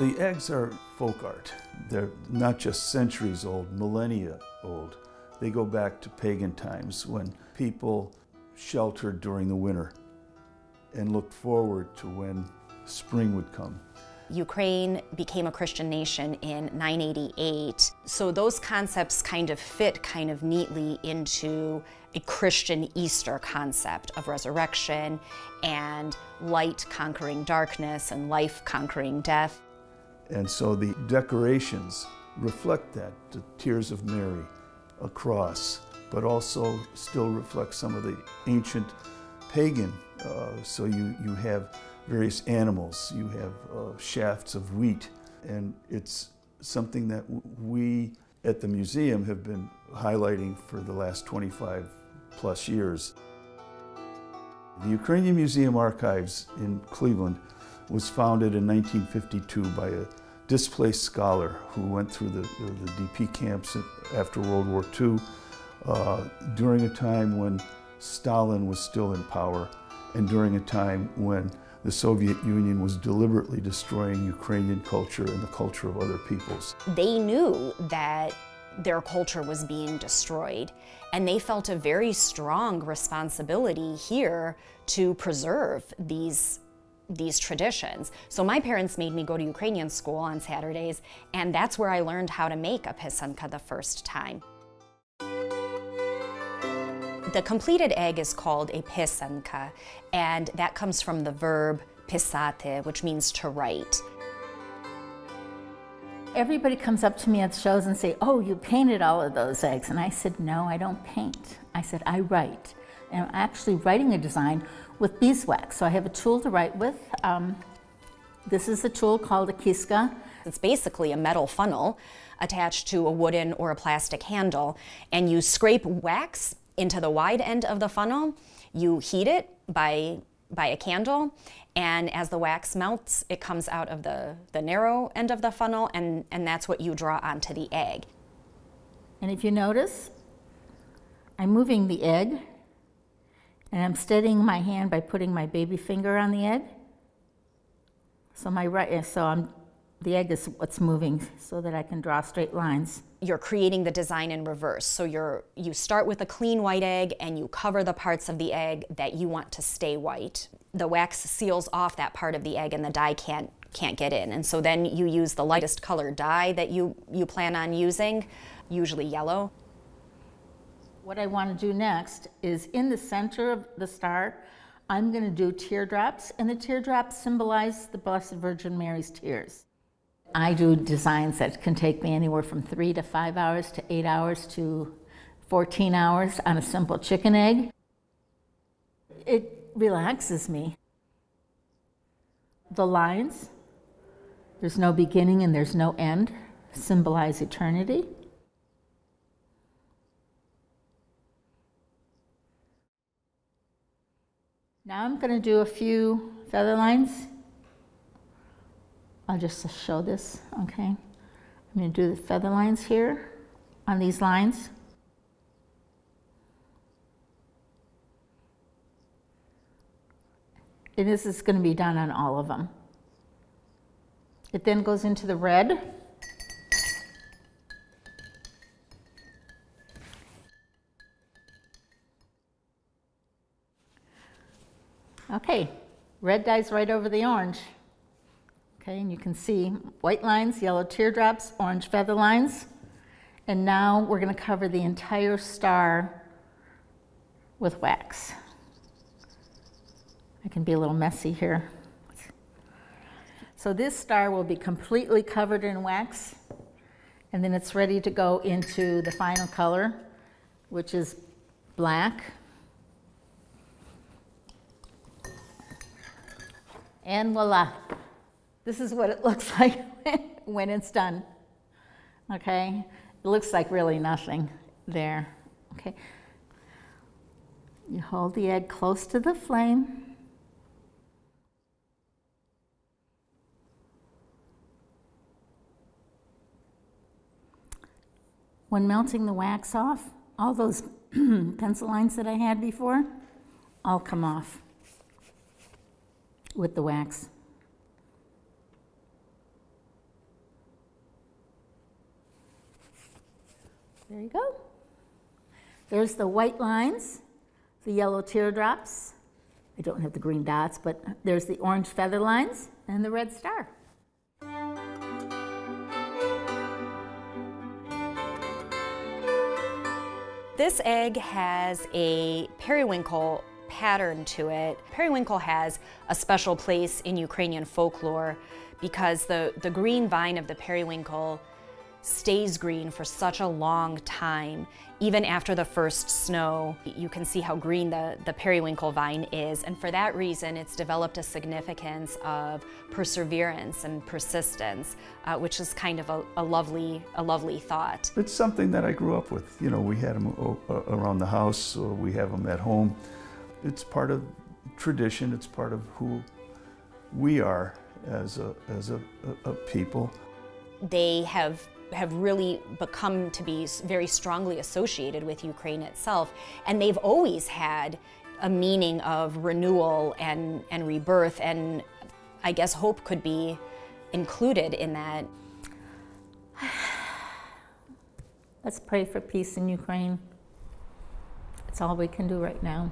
The eggs are folk art. They're not just centuries old, millennia old. They go back to pagan times when people sheltered during the winter and looked forward to when spring would come. Ukraine became a Christian nation in 988. So those concepts kind of fit kind of neatly into a Christian Easter concept of resurrection and light conquering darkness and life conquering death. And so the decorations reflect that, the tears of Mary, a cross, but also still reflect some of the ancient pagan. Uh, so you, you have various animals, you have uh, shafts of wheat, and it's something that we at the museum have been highlighting for the last 25 plus years. The Ukrainian Museum Archives in Cleveland was founded in 1952 by a displaced scholar who went through the, the DP camps after World War II uh, during a time when Stalin was still in power and during a time when the Soviet Union was deliberately destroying Ukrainian culture and the culture of other peoples. They knew that their culture was being destroyed, and they felt a very strong responsibility here to preserve these these traditions. So my parents made me go to Ukrainian school on Saturdays, and that's where I learned how to make a pysanka the first time. The completed egg is called a pysanka, and that comes from the verb pisate, which means to write. Everybody comes up to me at shows and say, oh, you painted all of those eggs. And I said, no, I don't paint. I said, I write. And I'm actually writing a design with beeswax. So I have a tool to write with. Um, this is a tool called a kistka. It's basically a metal funnel attached to a wooden or a plastic handle, and you scrape wax into the wide end of the funnel. You heat it by, by a candle, and as the wax melts, it comes out of the, the narrow end of the funnel, and, and that's what you draw onto the egg. And if you notice, I'm moving the egg, and I'm steadying my hand by putting my baby finger on the egg. So my right, so I'm the egg is what's moving so that I can draw straight lines. You're creating the design in reverse. So you're you start with a clean white egg and you cover the parts of the egg that you want to stay white. The wax seals off that part of the egg and the dye can't can't get in. And so then you use the lightest color dye that you, you plan on using, usually yellow. What I want to do next is in the center of the star, I'm going to do teardrops, and the teardrops symbolize the Blessed Virgin Mary's tears. I do designs that can take me anywhere from three to five hours to eight hours to 14 hours on a simple chicken egg. It relaxes me. The lines, there's no beginning and there's no end, symbolize eternity. Now I'm going to do a few feather lines I'll just show this, okay? I'm going to do the feather lines here on these lines. And this is going to be done on all of them. It then goes into the red. Okay, red dyes right over the orange. Okay, and you can see white lines, yellow teardrops, orange feather lines. And now we're going to cover the entire star with wax. I can be a little messy here. So this star will be completely covered in wax, and then it's ready to go into the final color, which is black. And voila, this is what it looks like when it's done. Okay? It looks like really nothing there. Okay? You hold the egg close to the flame. When melting the wax off, all those pencil lines that I had before all come off with the wax. There you go. There's the white lines, the yellow teardrops. I don't have the green dots, but there's the orange feather lines and the red star. This egg has a periwinkle pattern to it. Periwinkle has a special place in Ukrainian folklore because the, the green vine of the periwinkle stays green for such a long time. Even after the first snow, you can see how green the, the periwinkle vine is. And for that reason, it's developed a significance of perseverance and persistence, uh, which is kind of a, a, lovely, a lovely thought. It's something that I grew up with. You know, we had them around the house, or we have them at home. It's part of tradition, it's part of who we are as a, as a, a, a people. They have have really become to be very strongly associated with Ukraine itself, and they've always had a meaning of renewal and, and rebirth, and I guess hope could be included in that. Let's pray for peace in Ukraine. It's all we can do right now.